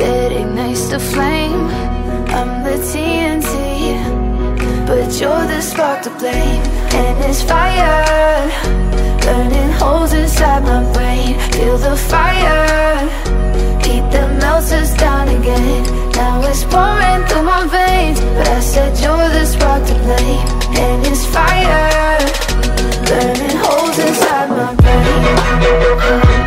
It ignites the flame. I'm the TNT But you're the spark to blame. And it's fire Burning holes inside my brain. Feel the fire Heat that melts us down again. Now it's pouring through my veins But I said you're the spark to blame. And it's fire Burning holes inside my brain.